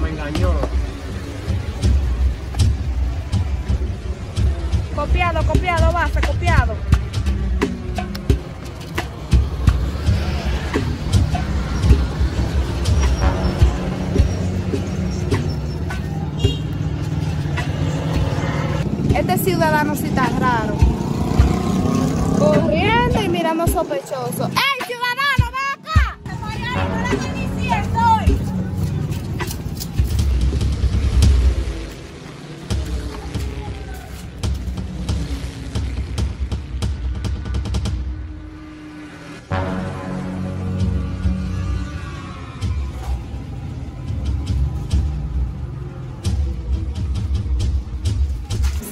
me engañó. Copiado, copiado, base, copiado. Este ciudadano sí está raro. Corriendo y mirando sospechoso. ¡Ey,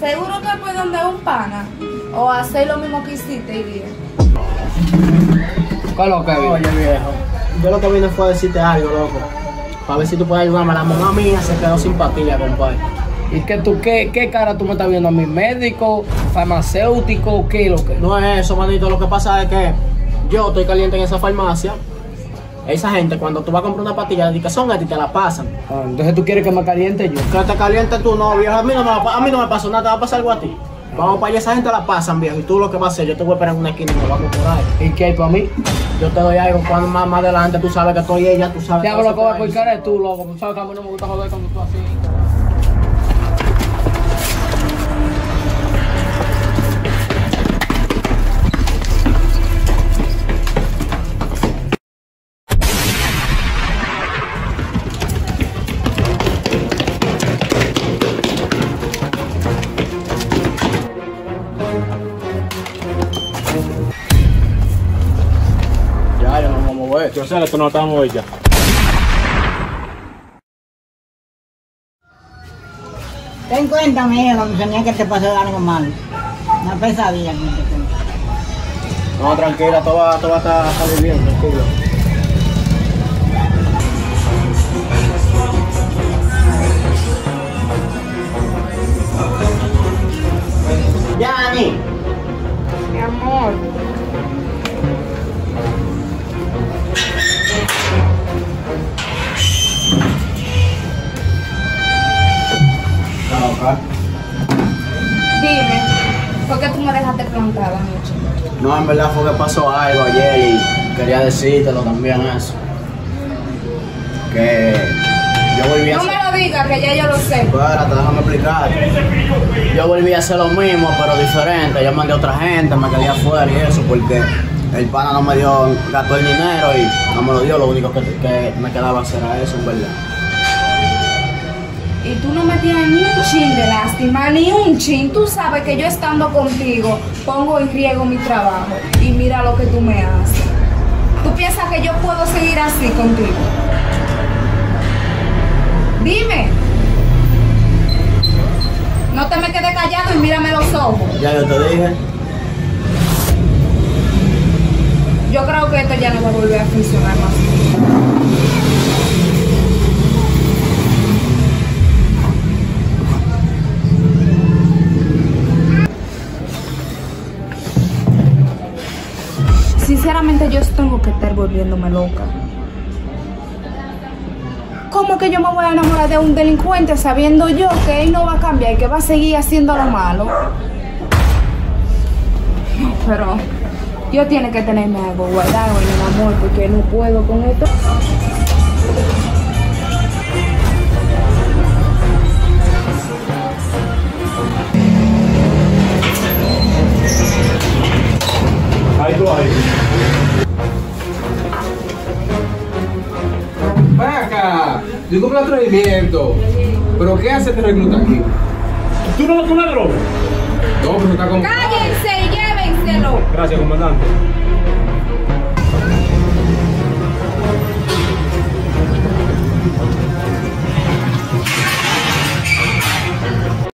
¿Seguro que fue donde un pana? ¿O hacer lo mismo que hiciste y bien? ¿Qué es lo que vi? Oye, viejo, yo lo que vine fue a decirte algo, loco. Para ver si tú puedes ayudarme. La mamá mía se quedó sin patilla, compadre. ¿Y qué, tú, qué, qué cara tú me estás viendo a mí? ¿Médico? ¿Farmacéutico? ¿Qué es lo que? No es eso, manito. Lo que pasa es que yo estoy caliente en esa farmacia. Esa gente, cuando tú vas a comprar una patilla de son y te la pasan. Ah, entonces tú quieres que me caliente yo. Que te caliente tú, no, viejo. A mí no me, a mí no me pasó nada, te va a pasar algo a ti. Vamos para allá, esa gente la pasan, viejo. Y tú lo que vas a hacer, yo te voy a esperar en una esquina y me vamos por ahí. ¿Y qué hay para mí? Yo te doy algo cuando más, más adelante, tú sabes que estoy ella, tú sabes Te hago todo lo que voy a es tú, loco. Tú sabes que a mí no me gusta joder cuando tú así. Mover. Yo sé que tú no te vas a mover ya. Ten cuenta, mi hijo, que tenía que te pasó algo malo. Una pesadilla que te tengo. No, tranquila, todo va, todo va a estar, salir bien, tranquilo. Yani, Mi amor. No, en verdad fue que pasó algo ayer y quería decírtelo también eso. Que yo volví a No hacer... me lo digas, que ya yo lo sé. Espérate, déjame explicar. Yo volví a hacer lo mismo, pero diferente. Yo mandé a otra gente, me quedé afuera y eso, porque el pana no me dio, gastó el dinero y no me lo dio. Lo único que, que me quedaba hacer era eso, en verdad. Y tú no me tienes ni un chin de lástima, ni un chin. Tú sabes que yo estando contigo pongo en riesgo mi trabajo. Y mira lo que tú me haces. ¿Tú piensas que yo puedo seguir así contigo? Dime. No te me quedes callado y mírame los ojos. Ya yo te dije. Sinceramente yo tengo que estar volviéndome loca. ¿Cómo que yo me voy a enamorar de un delincuente sabiendo yo que él no va a cambiar y que va a seguir haciendo lo malo? Pero yo tiene que tenerme algo guardado en el amor porque no puedo con esto. Ahí tú ahí. Ven acá, disculpa el atrevimiento. ¿Pero qué hace este recluta aquí? ¿Tú no tú una droga? No, pero está con. ¡Cállense y llévenselo! Gracias, comandante.